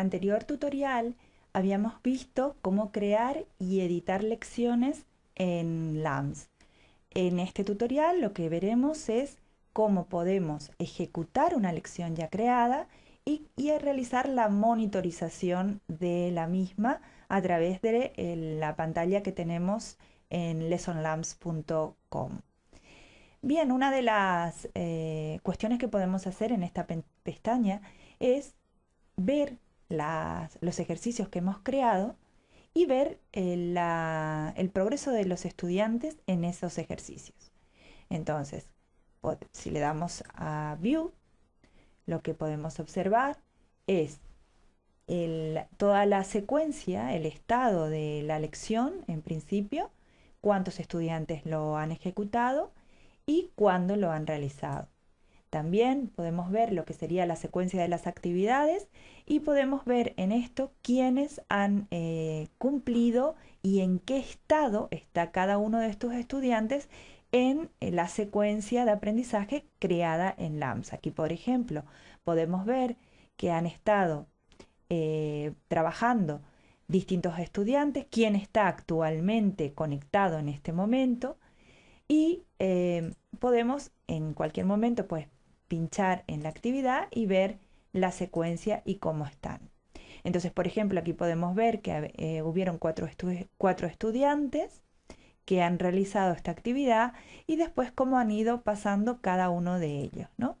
anterior tutorial habíamos visto cómo crear y editar lecciones en LAMS. En este tutorial lo que veremos es cómo podemos ejecutar una lección ya creada y, realizar la monitorización de la misma a través de la pantalla que tenemos en lessonlamps.com. Bien, una de las eh, cuestiones que podemos hacer en esta pestaña es ver los ejercicios que hemos creado y ver el, el progreso de los estudiantes en esos ejercicios. Entonces, si le damos a View, lo que podemos observar es toda la secuencia, el estado de la lección en principio, cuántos estudiantes lo han ejecutado y cuándo lo han realizado. También podemos ver lo que sería la secuencia de las actividades y podemos ver en esto quiénes han eh, cumplido y en qué estado está cada uno de estos estudiantes en eh, la secuencia de aprendizaje creada en LAMS. Aquí, por ejemplo, podemos ver que han estado eh, trabajando distintos estudiantes, quién está actualmente conectado en este momento y podemos en cualquier momento pues pinchar en la actividad y ver la secuencia y cómo están. Entonces, por ejemplo, aquí podemos ver que eh, hubieron cuatro, estudiantes que han realizado esta actividad y después cómo han ido pasando cada uno de ellos. ¿no?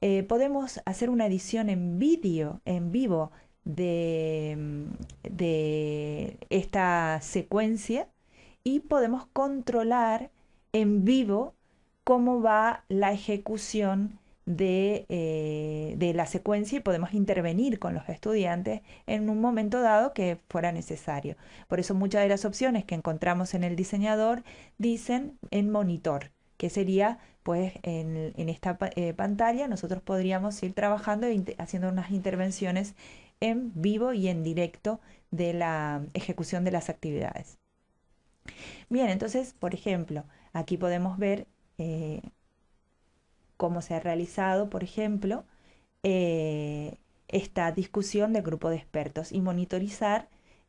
Eh, podemos hacer una edición en vídeo, en vivo, de, de esta secuencia y podemos controlar en vivo cómo va la ejecución eh, de, la secuencia y podemos intervenir con los estudiantes en un momento dado que fuera necesario. Por eso muchas de las opciones que encontramos en el diseñador dicen en monitor, que sería pues en, esta eh, pantalla nosotros podríamos ir trabajando e haciendo unas intervenciones en vivo y en directo de la ejecución de las actividades. Bien, entonces, por ejemplo, aquí podemos ver eh, cómo se ha realizado, por ejemplo, eh, esta discusión del grupo de expertos y monitorizar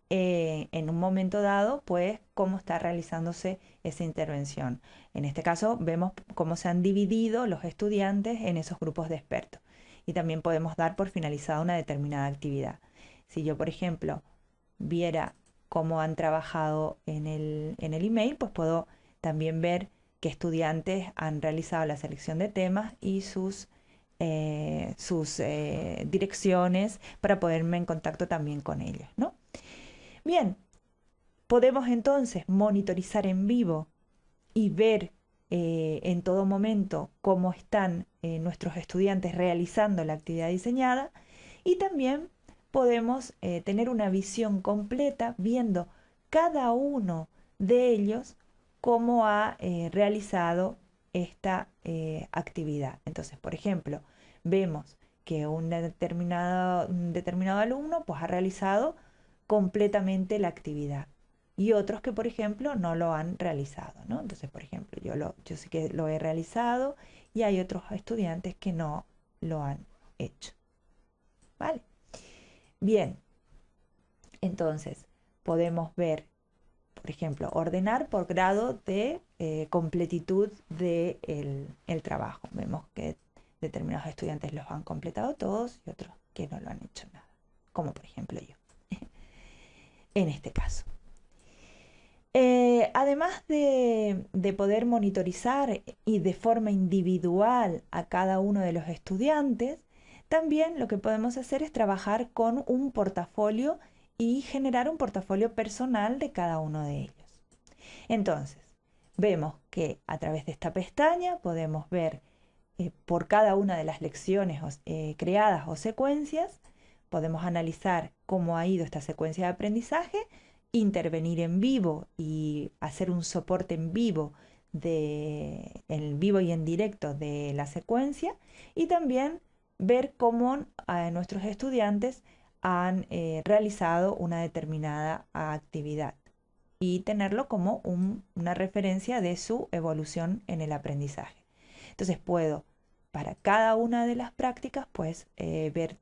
eh, en un momento dado, pues, cómo está realizándose esa intervención. En este caso, vemos cómo se han dividido los estudiantes en esos grupos de expertos. Y también podemos dar por finalizada una determinada actividad. Si yo, por ejemplo, viera cómo han trabajado en el, en el email, pues puedo también ver que estudiantes han realizado la selección de temas y sus, eh, sus eh, direcciones para ponerme en contacto también con ellos. ¿no? Bien, podemos entonces monitorizar en vivo y ver eh, en todo momento cómo están nuestros estudiantes realizando la actividad diseñada y también podemos tener una visión completa viendo cada uno de ellos cómo ha eh, realizado esta eh, actividad. Entonces, por ejemplo, vemos que un determinado, determinado alumno pues, ha realizado completamente la actividad y otros que, por ejemplo, no lo han realizado. ¿no? Entonces, por ejemplo, yo, lo, yo sé que lo he realizado y hay otros estudiantes que no lo han hecho. ¿Vale? Bien, entonces podemos ver por ejemplo, ordenar por grado de eh, completitud del de el trabajo. Vemos que determinados estudiantes los han completado todos y otros que no lo han hecho nada, como por ejemplo yo, en este caso. Eh, además de, de, poder monitorizar y de forma individual a cada uno de los estudiantes, también lo que podemos hacer es trabajar con un portafolio y generar un portafolio personal de cada uno de ellos. Entonces, vemos que a través de esta pestaña podemos ver eh, por cada una de las lecciones eh, creadas o secuencias, podemos analizar cómo ha ido esta secuencia de aprendizaje, intervenir en vivo y hacer un soporte en vivo en vivo y en directo de la secuencia y también ver cómo a nuestros estudiantes han eh, realizado una determinada actividad y tenerlo como una referencia de su evolución en el aprendizaje. Entonces puedo, para cada una de las prácticas, pues eh, ver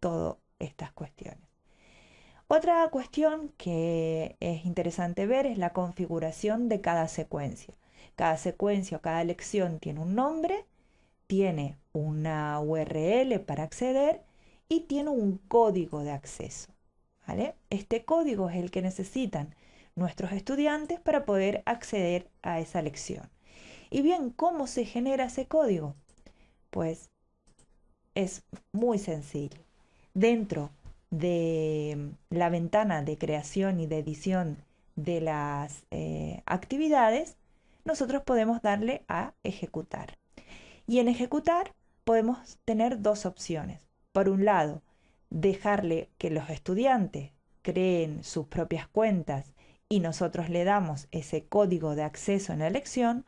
todo estas cuestiones. Otra cuestión que es interesante ver es la configuración de cada secuencia. Cada secuencia o cada lección tiene un nombre, tiene una URL para acceder y tiene un código de acceso. Este código es el que necesitan nuestros estudiantes para poder acceder a esa lección. Y bien, ¿cómo se genera ese código? Pues es muy sencillo. Dentro de la ventana de creación y de edición de las eh, actividades, nosotros podemos darle a ejecutar. Y en ejecutar podemos tener dos opciones. Por un lado, dejarle que los estudiantes creen sus propias cuentas y nosotros le damos ese código de acceso en la lección,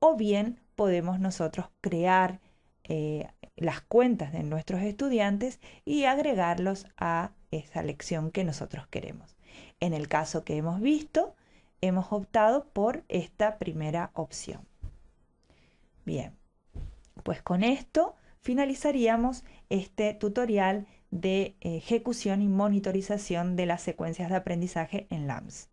o bien podemos nosotros crear eh, las cuentas de nuestros estudiantes y agregarlos a esa lección que nosotros queremos. En el caso que hemos visto, hemos optado por esta primera opción. Bien, pues con esto finalizaríamos este tutorial de ejecución y monitorización de las secuencias de aprendizaje en LAMS.